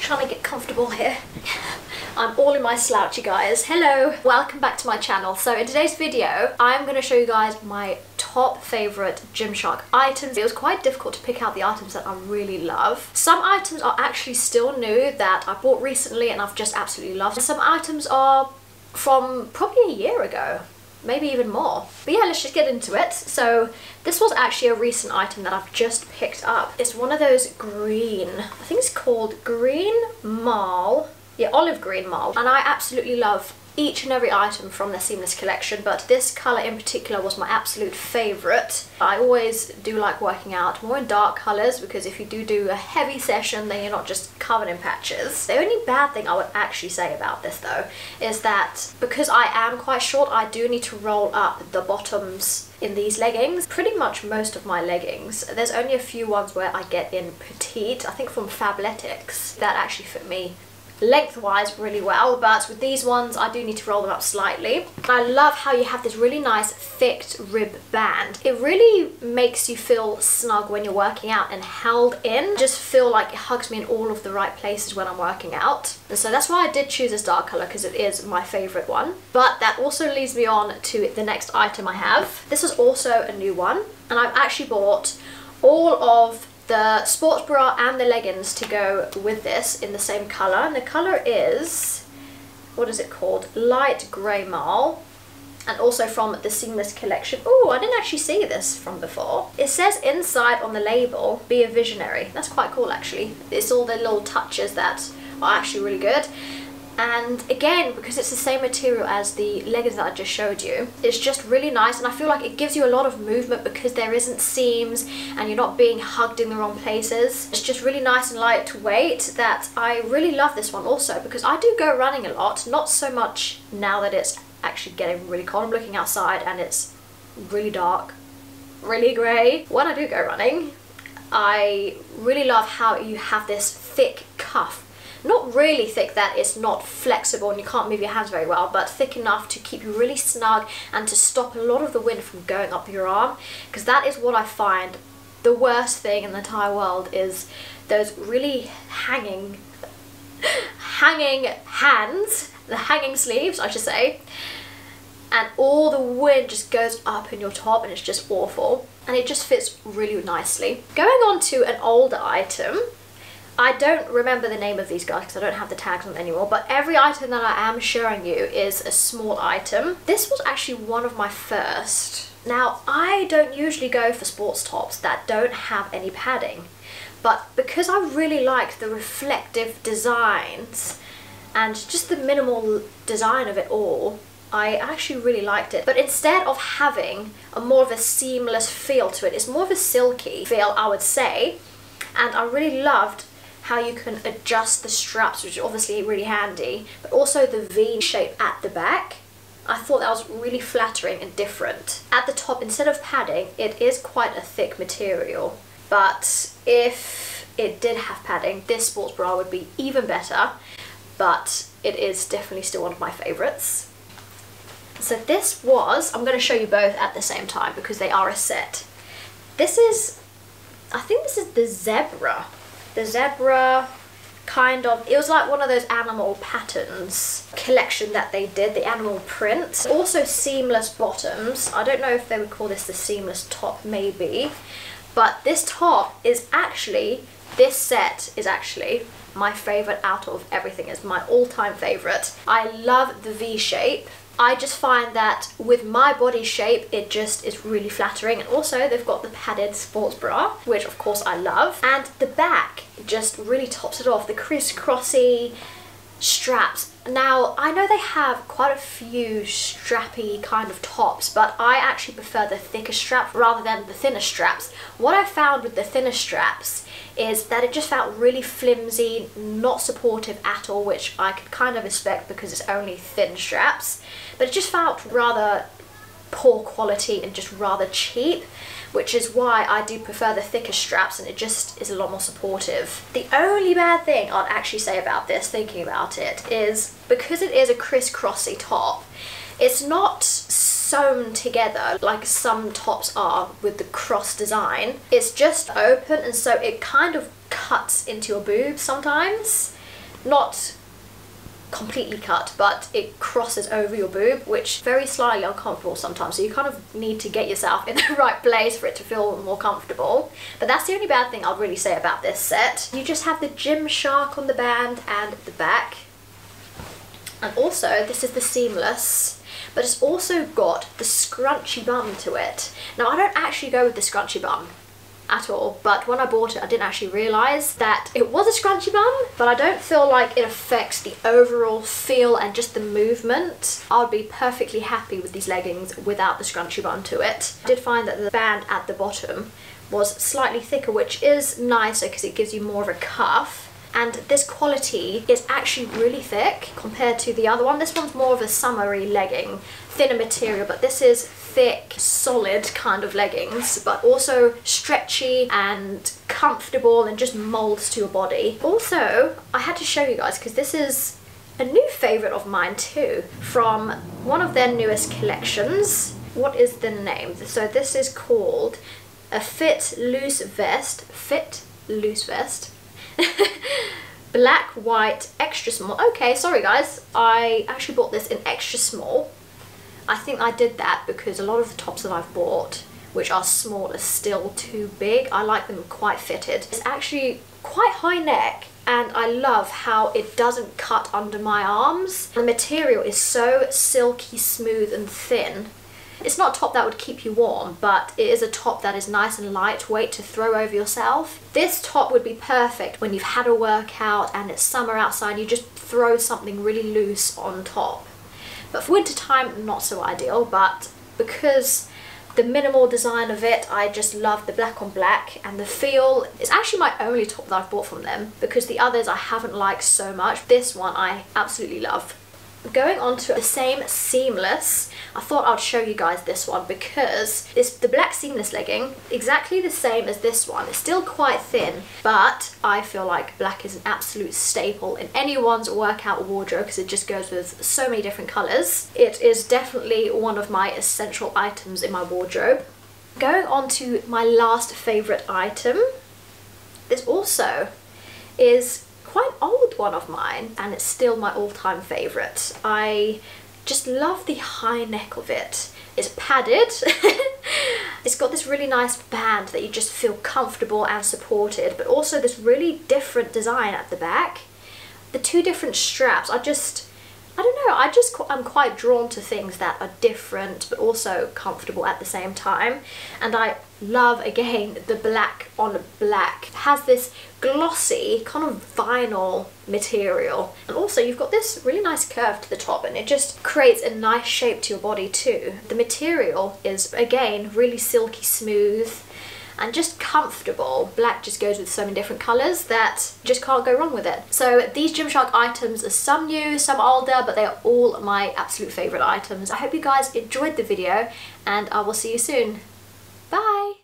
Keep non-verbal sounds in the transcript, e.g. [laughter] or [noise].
Trying to get comfortable here. [laughs] I'm all in my slouch, you guys. Hello, welcome back to my channel. So in today's video, I'm going to show you guys my top favourite Gymshark items. It was quite difficult to pick out the items that I really love. Some items are actually still new that I bought recently and I've just absolutely loved. Some items are from probably a year ago maybe even more. But yeah, let's just get into it. So this was actually a recent item that I've just picked up. It's one of those green, I think it's called Green Marl. Yeah, olive green marl. And I absolutely love each and every item from the Seamless collection, but this colour in particular was my absolute favourite. I always do like working out more in dark colours because if you do do a heavy session then you're not just covered in patches. The only bad thing I would actually say about this though is that because I am quite short I do need to roll up the bottoms in these leggings. Pretty much most of my leggings. There's only a few ones where I get in petite, I think from Fabletics, that actually fit me lengthwise really well but with these ones I do need to roll them up slightly. I love how you have this really nice thick rib band. It really makes you feel snug when you're working out and held in. Just feel like it hugs me in all of the right places when I'm working out. And so that's why I did choose this dark colour because it is my favourite one. But that also leads me on to the next item I have. This is also a new one and I've actually bought all of the sports bra and the leggings to go with this in the same colour. And the colour is, what is it called? Light grey marl. And also from the Seamless collection. Oh, I didn't actually see this from before. It says inside on the label, be a visionary. That's quite cool actually. It's all the little touches that are actually really good and again because it's the same material as the leggings that I just showed you it's just really nice and I feel like it gives you a lot of movement because there isn't seams and you're not being hugged in the wrong places. It's just really nice and lightweight that I really love this one also because I do go running a lot not so much now that it's actually getting really cold. I'm looking outside and it's really dark really grey. When I do go running I really love how you have this thick cuff not really thick that it's not flexible and you can't move your hands very well, but thick enough to keep you really snug and to stop a lot of the wind from going up your arm. Because that is what I find the worst thing in the entire world is those really hanging, hanging hands, the hanging sleeves, I should say, and all the wind just goes up in your top and it's just awful and it just fits really nicely. Going on to an older item, I don't remember the name of these guys because I don't have the tags on anymore, but every item that I am showing you is a small item. This was actually one of my first. Now, I don't usually go for sports tops that don't have any padding, but because I really like the reflective designs and just the minimal design of it all, I actually really liked it. But instead of having a more of a seamless feel to it, it's more of a silky feel, I would say. And I really loved how you can adjust the straps, which is obviously really handy, but also the V shape at the back. I thought that was really flattering and different. At the top, instead of padding, it is quite a thick material, but if it did have padding, this sports bra would be even better, but it is definitely still one of my favourites. So this was, I'm going to show you both at the same time because they are a set. This is, I think this is the zebra the zebra kind of. It was like one of those animal patterns collection that they did the animal print also seamless bottoms. I don't know if they would call this the seamless top maybe. But this top is actually this set is actually my favorite out of everything. Is my all-time favorite. I love the v shape I just find that with my body shape, it just is really flattering. And also they've got the padded sports bra, which of course I love. And the back just really tops it off. The crisscrossy straps. Now, I know they have quite a few strappy kind of tops, but I actually prefer the thicker strap rather than the thinner straps. What I found with the thinner straps is that it just felt really flimsy, not supportive at all, which I could kind of expect because it's only thin straps, but it just felt rather poor quality and just rather cheap which is why I do prefer the thicker straps and it just is a lot more supportive. The only bad thing I'd actually say about this, thinking about it, is because it is a crisscrossy top, it's not sewn together like some tops are with the cross design. It's just open and so it kind of cuts into your boobs sometimes. not completely cut, but it crosses over your boob, which very slightly uncomfortable sometimes. So you kind of need to get yourself in the [laughs] right place for it to feel more comfortable. But that's the only bad thing I'll really say about this set. You just have the Gymshark on the band and the back. And also, this is the seamless but it's also got the scrunchy bum to it. Now I don't actually go with the scrunchy bum at all but when I bought it I didn't actually realise that it was a scrunchy bum but I don't feel like it affects the overall feel and just the movement. I would be perfectly happy with these leggings without the scrunchy bum to it. I did find that the band at the bottom was slightly thicker which is nicer because it gives you more of a cuff and this quality is actually really thick compared to the other one. This one's more of a summery legging, thinner material, but this is thick, solid kind of leggings, but also stretchy and comfortable and just molds to your body. Also, I had to show you guys because this is a new favourite of mine too, from one of their newest collections. What is the name? So this is called a Fit Loose Vest, Fit Loose Vest. [laughs] Black, white, extra small. Okay, sorry guys, I actually bought this in extra small. I think I did that because a lot of the tops that I've bought, which are small, are still too big. I like them quite fitted. It's actually quite high neck and I love how it doesn't cut under my arms. The material is so silky smooth and thin it's not a top that would keep you warm, but it is a top that is nice and lightweight to throw over yourself. This top would be perfect when you've had a workout and it's summer outside, you just throw something really loose on top. But for winter time, not so ideal, but because the minimal design of it, I just love the black on black and the feel. It's actually my only top that I've bought from them because the others I haven't liked so much. This one I absolutely love. Going on to the same seamless, I thought I'd show you guys this one because it's the black seamless legging, exactly the same as this one. It's still quite thin, but I feel like black is an absolute staple in anyone's workout wardrobe because it just goes with so many different colours. It is definitely one of my essential items in my wardrobe. Going on to my last favourite item, this also is quite old one of mine and it's still my all-time favourite. I just love the high neck of it. It's padded. [laughs] it's got this really nice band that you just feel comfortable and supported, but also this really different design at the back. The two different straps are just, I don't know, I just, I'm quite drawn to things that are different, but also comfortable at the same time. And I love again the black on black. It has this glossy kind of vinyl material. And also you've got this really nice curve to the top and it just creates a nice shape to your body too. The material is again really silky smooth and just comfortable. Black just goes with so many different colours that just can't go wrong with it. So these Gymshark items are some new, some older, but they are all my absolute favourite items. I hope you guys enjoyed the video and I will see you soon. Bye!